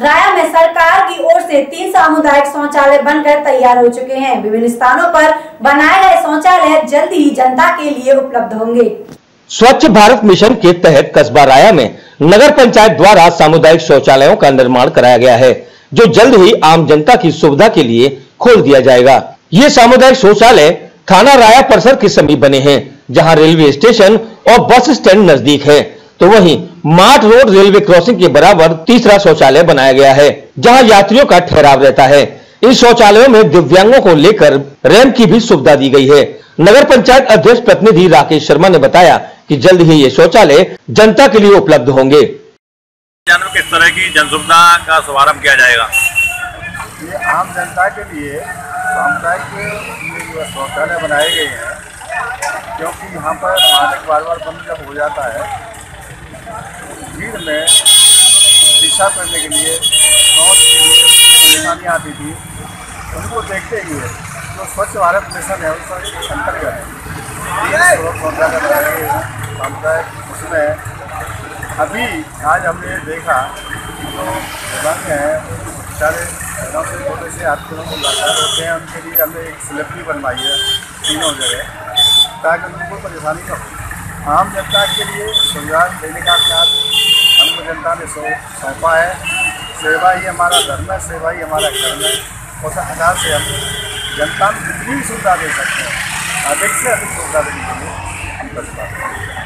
राया में सरकार की ओर से तीन सामुदायिक शौचालय बनकर तैयार हो चुके हैं। विभिन्न स्थानों पर बनाए गए शौचालय जल्द ही जनता के लिए उपलब्ध होंगे। स्वच्छ भारत मिशन के तहत कस्बा राया में नगर पंचायत द्वारा सामुदायिक शौचालयों का निर्माण कराया गया है, जो जल्द ही आम जनता की सुविधा के लिए खोल दिया जाएगा। ये सामुदायिक शौचालय थाना राया परिसर के समीप बने हैं, जहाँ रेलवे स्टेशन और बस स्टैंड नज़दीक है। तो वहीं माठ रोड रेलवे क्रॉसिंग के बराबर तीसरा शौचालय बनाया गया है जहाँ यात्रियों का ठहराव रहता है। इस शौचालयों में दिव्यांगों को लेकर रैंप की भी सुविधा दी गई है। नगर पंचायत अध्यक्ष प्रतिनिधि राकेश शर्मा ने बताया कि जल्द ही ये शौचालय जनता के लिए उपलब्ध होंगे। जानवर किस तरह की जन सुविधा का शुभारंभ किया जाएगा? ये आम जनता के लिए सामुदायिक शौचालय बनाए गए हैं क्योंकि यहाँ पर पानी बार बार बंद जब हो जाता है भीड़ में दिशा करने के लिए शौच के लिए परेशानी आती थी, उनको देखते हुए जो स्वच्छ भारत मिशन है, उसके अंतर्गत हैं। उसमें अभी आज हमने देखा, जो रंग है, सारे गाँव से छोटे से हाथियों को लाचार होते हैं, उनके लिए हमने एक स्लिप भी बनवाई है, तीनों जगह, ताकि उनको परेशानी न हो। आम जनता के लिए सुविधा देने का ने सौ सौंपा है। सेवा ही हमारा धर्म है, सेवा ही हमारा कर्म है। उस आधार से हम जनता को जितनी भी सुविधा दे सकते हैं। अधिक से अधिक सुविधा देने के लिए हम प्रतिभा